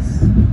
Yes.